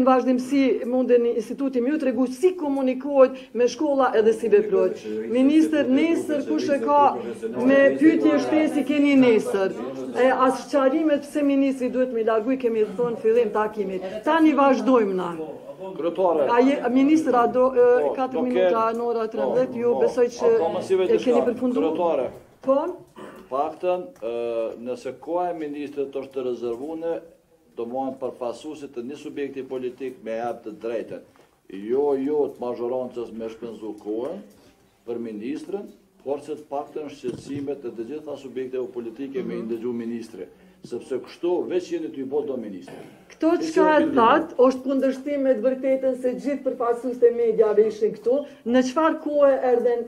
Në vazhdimësi mundet instituti me ju tregu si komunikohet me shkolla edhe si veprojt. Minister, nëse dikush ka me pytje shtesë keni nesër. E sqarimet pse ministri duhet me u largu i kemi thonë n'fillim t'takimit. Tani vazhdojmë na. Kryetare. A je ministër a do 4 po, po, minuta në ora 13 ju po, besoj që e keni përfunduar. Kryetare. Po. Paktën, nëse koha e ministrit është e rezervuar domethënë përfaqësuesit të një subjekti politik me i jap të drejtën jo jo t'mazhorancës me shpenzu kohën për ministrin, por që të paktën shqetësimet e të gjitha subjekteve politike me i mhm. ndëgju ministri, sepse kështu veç jeni tu i bo do ministrit. Këto çka e thot, është n'kundërshtim me të vërtetën se gjithë përfaqësuesit e mediave ishin këtu, në çfarë kohë erdhen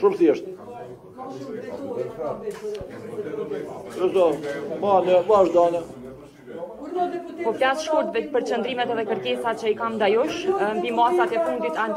Shumë thjeshtë. Kështu, ma në bash dane. Po flas shkurt veç për qëndrimet edhe kërkesat që i kam ndaj jush, mbi masat e fundit anti